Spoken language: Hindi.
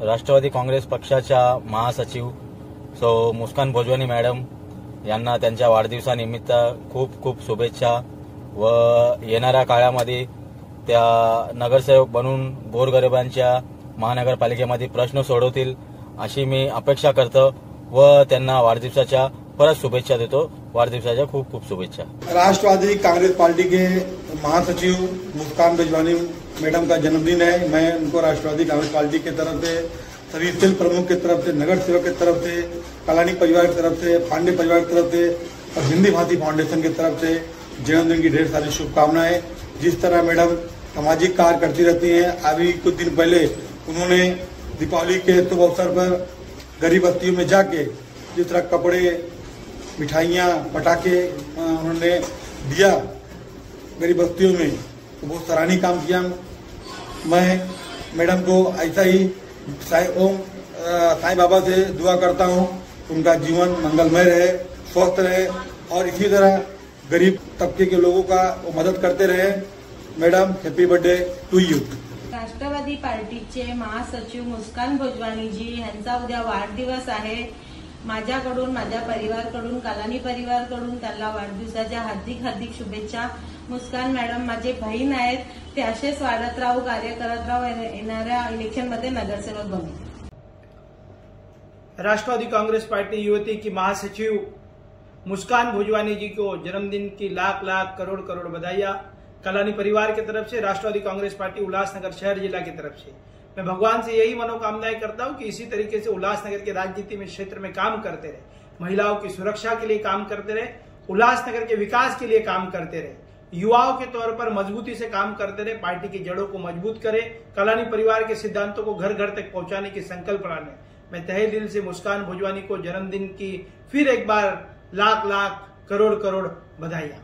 राष्ट्रवादी काँग्रेस पक्षाच्या महासचिव सो मुस्कान भोजवानी मॅडम यांना त्यांच्या वाढदिवसानिमित्त खूप खूप शुभेच्छा व येणाऱ्या काळामध्ये त्या नगरसेवक बनून गोरगरिबांच्या महानगरपालिकेमध्ये प्रश्न सोडवतील अशी मी अपेक्षा करतो व त्यांना वाढदिवसाच्या परत शुभेच्छा देतो. वाढदिवसाच्या खूप खूप शुभेच्छा. राष्ट्रवादी कांग्रेस पार्टी के महासचिव मुस्कान बिजवानी मैडम का जन्मदिन है। मैं उनको राष्ट्रवादी कांग्रेस पार्टी की तरफ़ से, सभी सेल प्रमुख की तरफ़ से, नगर सेवक की तरफ़ से, कलानी परिवार की तरफ़ से, पांडे परिवार की तरफ़ से और हिंदी भांति फाउंडेशन की तरफ़ से जन्मदिन की ढेर सारी शुभकामनाएँ। जिस तरह मैडम सामाजिक कार्य करती रहती हैं, अभी कुछ दिन पहले उन्होंने दीपावली के शुभ अवसर पर गरीब बस्तियों में जाके जिस तरह कपड़े, मिठाइयाँ, पटाखे उन्होंने दिया। गरीब बस्तियों में तो बहुत सराहनीय काम किया। मैं मैडम को ऐसा ही साई ओम साईं बाबा से दुआ करता हूँ। उनका जीवन मंगलमय रहे, स्वस्थ रहे और इसी तरह गरीब तबके के लोगों का वो मदद करते रहे। Madam happy birthday to you Rashtrawadi पार्टीचे महासचिव मुस्कान भोजवानीजी यांचा उद्या वाढदिवस आहे. माझ्याकडून, माझ्या परिवारकडून, कलानी परिवारकडून त्यांना वाढदिवसाच्या हार्दिक हार्दिक शुभेच्छा. मुस्कान मॅडम, माझे बहीण आहेत. ते वाढत राहू कार्य करत राहू येण- येणाऱ्या इलेक्शनमध्ये नगरसेवक बनू. राष्ट्रवादी कांग्रेस पार्टी युवती की महासचिव मुस्कान भोजवानी जी को जन्मदिन की लाख लाख, करोड़ करोड़ बधाइयाँ। कलानी परिवार की तरफ़ से राष्ट्रवादी कांग्रेस पार्टी उल्लासनगर शहर जिला की तरफ़ से। मैं भगवान से यही मनोकामनाएँ करता हूँ कि इसी तरीके से उल्लासनगर के राजनीति में क्षेत्र में काम करते रहे। महिलाओं की सुरक्षा के लिए काम करते रहे, उल्लासनगर के विकास के लिए काम करते रहे। युवाओं के तौर पर मजबूती से काम करते रहे, पार्टी की जड़ों को मज़बूत करें, कलानी परिवार के सिद्धांतों को घर घर तक पहुँचाने की संकल्प में मैं तहे दिल से मुस्कान भोजवानी को जन्मदिन की फिर एक बार लाख लाख करोड़ करोड़ बधाइयाँ।